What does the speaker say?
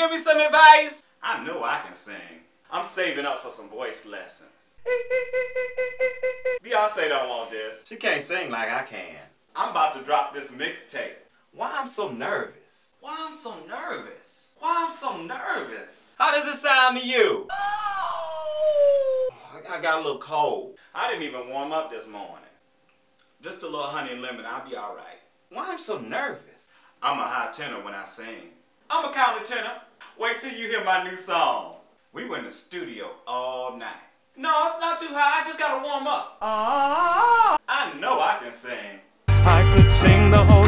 give me some advice? I know I can sing. I'm saving up for some voice lessons. Beyonce don't want this. She can't sing like I can. I'm about to drop this mixtape. Why I'm so nervous? Why I'm so nervous? Why I'm so nervous? How does it sound to you? Oh. I got a little cold. I didn't even warm up this morning. Just a little honey and lemon, I'll be alright. Why I'm so nervous? I'm a high tenor when I sing. I'm a counter tenor. Wait till you hear my new song. We were in the studio all night. No, it's not too high. I just gotta warm up. Ah. I know I can sing. I could sing the whole